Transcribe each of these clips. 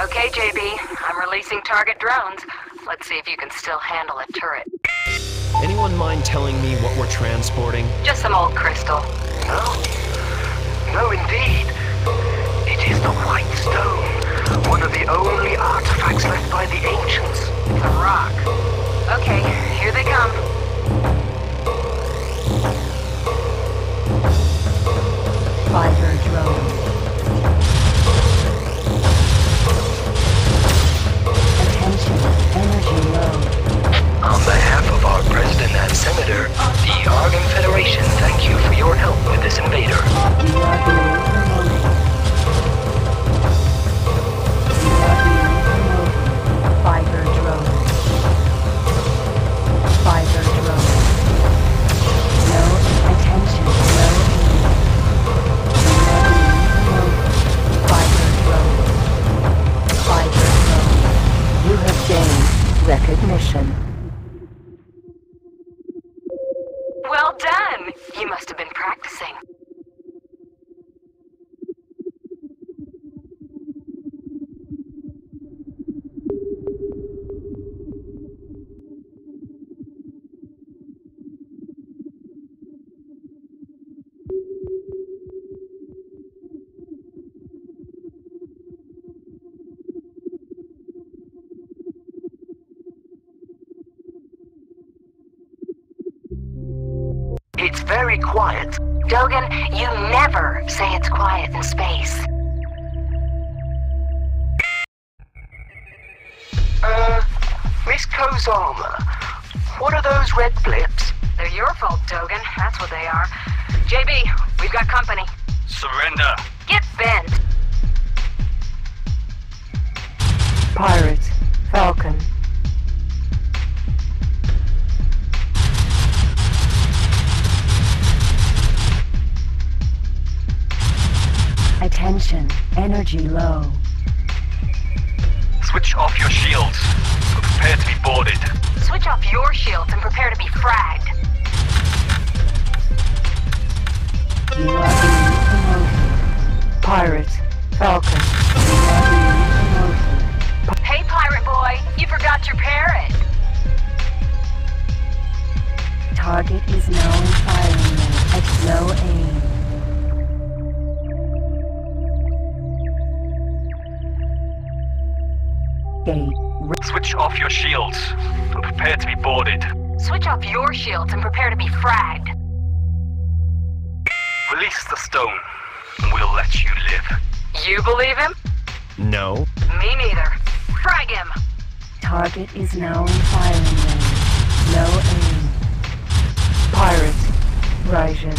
Okay, JB. I'm releasing target drones. Let's see if you can still handle a turret. Anyone mind telling me what we're transporting? Just some old crystal. No. No, indeed. It is the White Stone, one of the only artifacts left by the ancients. It's a rock. Okay, here they come. Our and Senator, the Argon Federation thank you for your help with this invader. It's very quiet. Dogan, you never say it's quiet in space. Uh, Miss Kozama, what are those red blips? They're your fault, Dogan. That's what they are. JB, we've got company. Surrender. Get bent. Pirate. Falcon. Attention. Energy low. Switch off your shields. Prepare to be boarded. Switch off your shields and prepare to be fragged. You are being promoted. Pirate. Falcon. You are being promoted. Hey, pirate boy, you forgot your parrot. Target is now in firing mode at low aim. Gate. Switch off your shields. And prepare to be boarded. Switch off your shields and prepare to be fragged. Release the stone, and we'll let you live. You believe him? No. Me neither. Frag him. Target is now in firing range. Low aim. Pirate. Rising.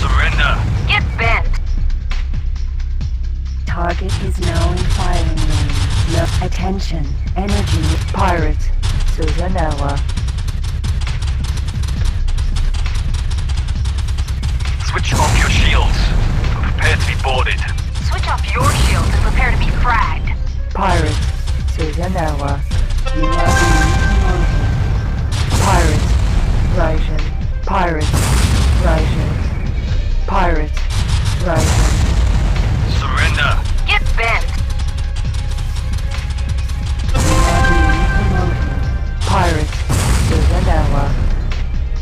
Surrender. Get bent. Target is now in firing range. No attention. Energy. Pirate. Suzanawa. Switch off your shields. Prepare to be boarded. Switch off your shields and prepare to be fragged. Pirate. Suzanawa. You are being promoted. Pirate. Rising. Pirate. Rising. Pirate. Rising. Surrender. Get bent.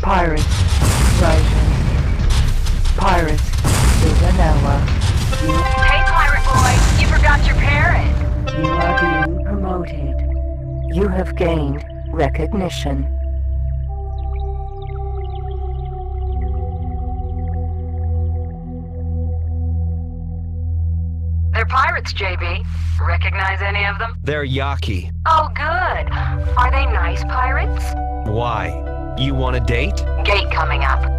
Pirate. Rising. Pirates, Suzanawa. You, Hey, pirate boy, you forgot your parrot. you are being promoted. You have gained recognition. They're pirates, JB. Recognize any of them? They're Yaki. Oh, good. Are they nice pirates? Why? You want a date? Gate coming up.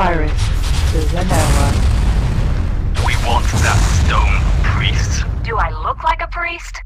pirates to Zanella. We want that stone priest. Do I look like a priest?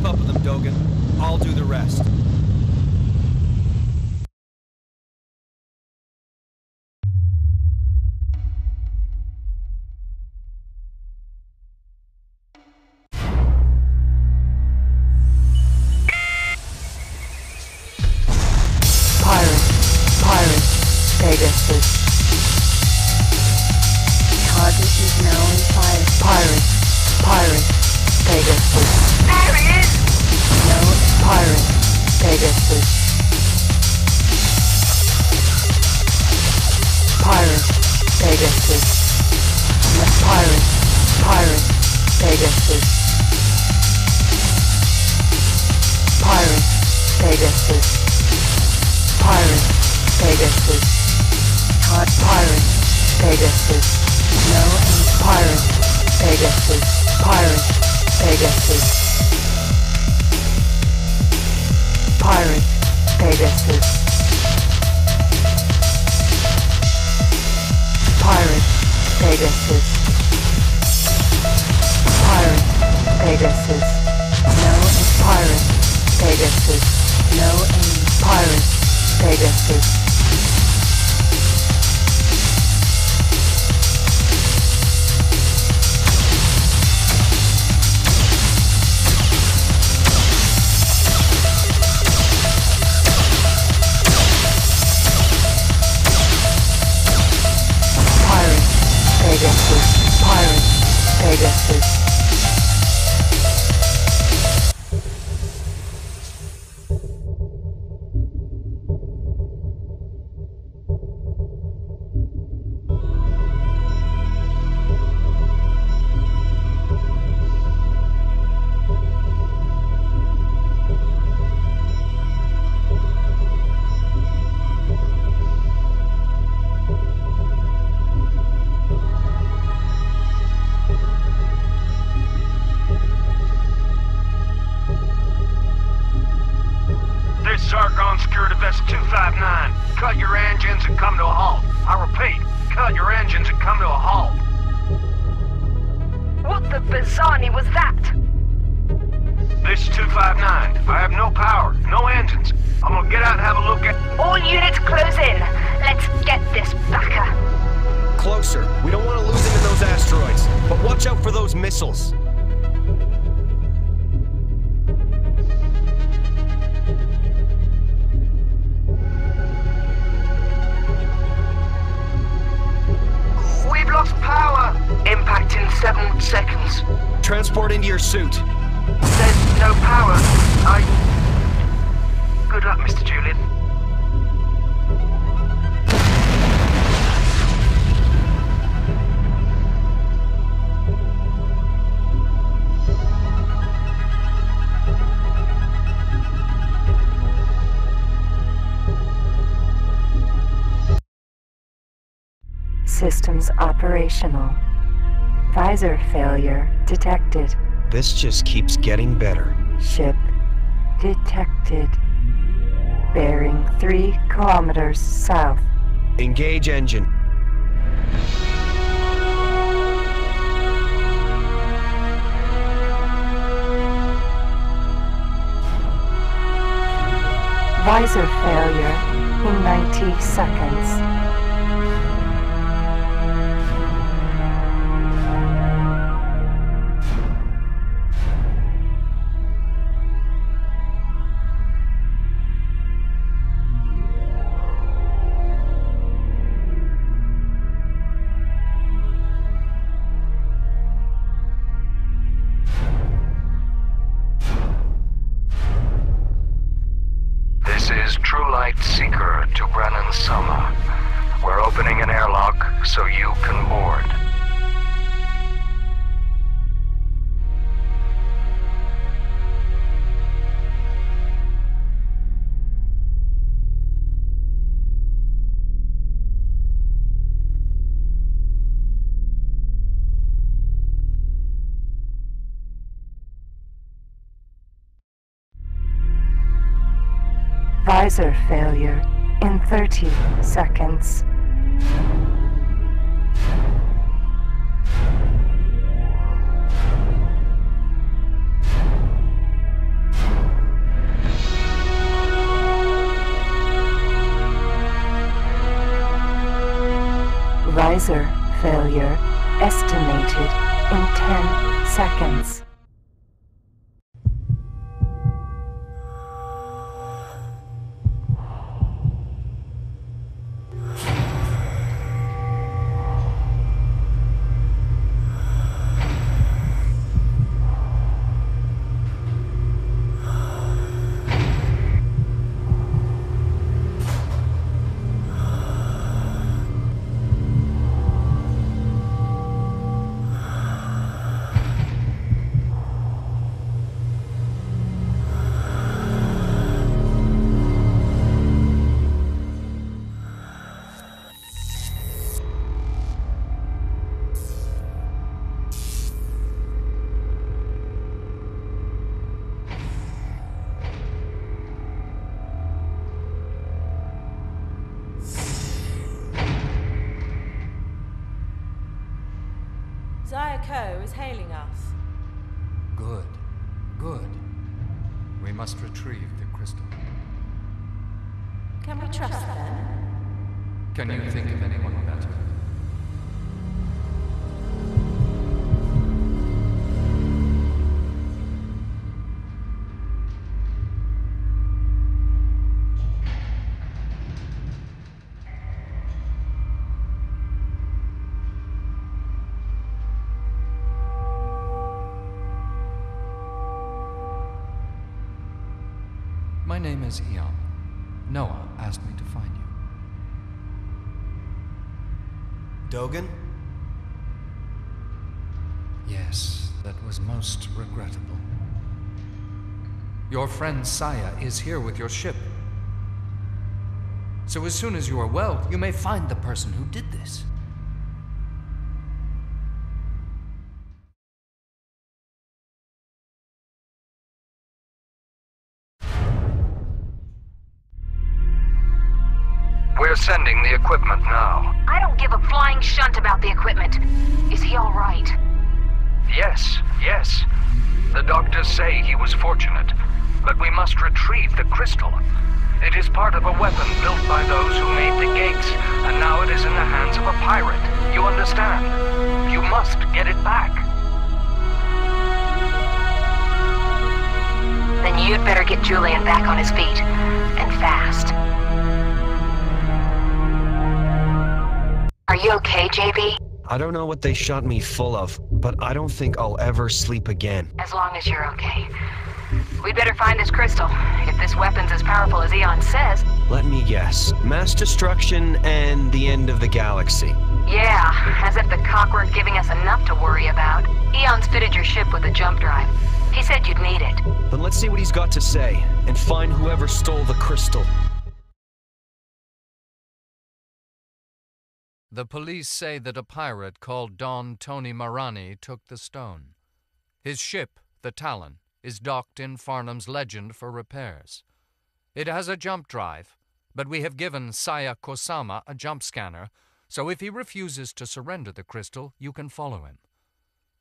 Keep up with them, Dogan. I'll do the rest. Pegasus. Pirate, Pegasus. Pirate, Pegasus. Hot pirate, Pegasus. No, pirate, Pegasus. Pirate, Pegasus. Pirate, Pegasus. Pirate, Pegasus. Pirate, Pegasus. No, pirate, Pegasus. No, pirate, Pegasus. Closer. We don't want to lose him in those asteroids. But watch out for those missiles. We've lost power! Impact in seven seconds. Transport into your suit. There's no power. I... Good luck, Mr. Julian. Systems operational. Visor failure detected. This just keeps getting better. Ship detected. Bearing 3 kilometers south. Engage engine. Visor failure in 90 seconds. Visor failure in 30 seconds. Visor failure estimated in 10 seconds. Zayako is hailing us. Good. Good. We must retrieve the crystal. Can we trust them? Can you think of anyone better? My name is Eon. Noah asked me to find you. Dogan? Yes, that was most regrettable. Your friend Saya is here with your ship. So as soon as you are well, you may find the person who did this. Sending the equipment now. I don't give a flying shunt about the equipment. Is he all right? Yes, yes. The doctors say he was fortunate, but we must retrieve the crystal. It is part of a weapon built by those who made the gates, and now it is in the hands of a pirate. You understand? You must get it back. Then you'd better get Julian back on his feet. And fast. You okay, JB? I don't know what they shot me full of, but I don't think I'll ever sleep again. As long as you're okay. We'd better find this crystal. If this weapon's as powerful as Eon says, Let me guess. Mass destruction and the end of the galaxy. yeah, as if the Khaak weren't giving us enough to worry about. Eon's fitted your ship with a jump drive. He said you'd need it. Then let's see what he's got to say, and find whoever stole the crystal. The police say that a pirate called Don Tony Marani took the stone. His ship, the Talon, is docked in Farnham's Legend for repairs. It has a jump drive, but we have given Saya Kosama a jump scanner, so if he refuses to surrender the crystal, you can follow him.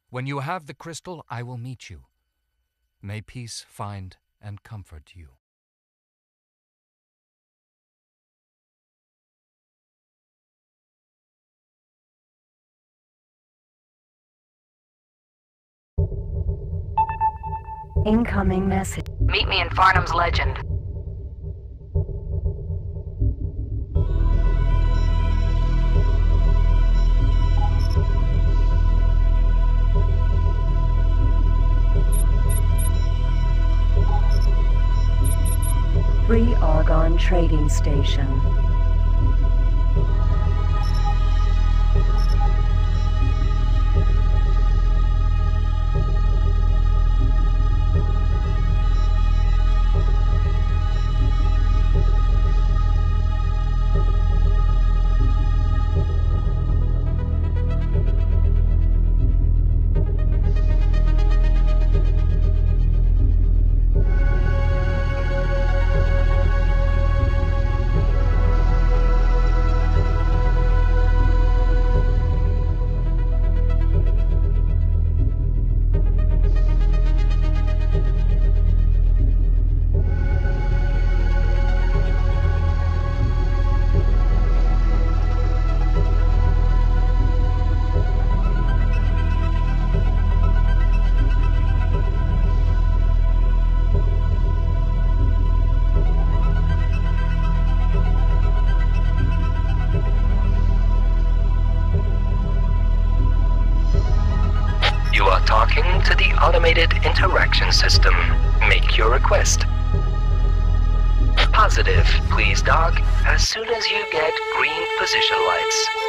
When you have the crystal, I will meet you. May peace find and comfort you. Incoming message. Meet me in Farnham's Legend. Free Argon Trading Station. Interaction system. Make your request. Positive. Please dock as soon as you get green position lights.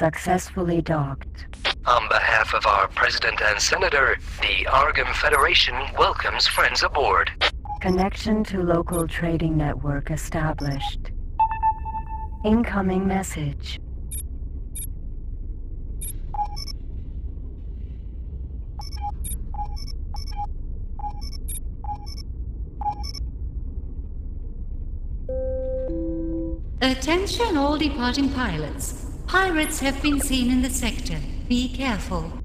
Successfully docked. On behalf of our President and Senator, the Argon Federation welcomes friends aboard. Connection to local trading network established. Incoming message. Attention all departing pilots. Pirates have been seen in the sector. Be careful.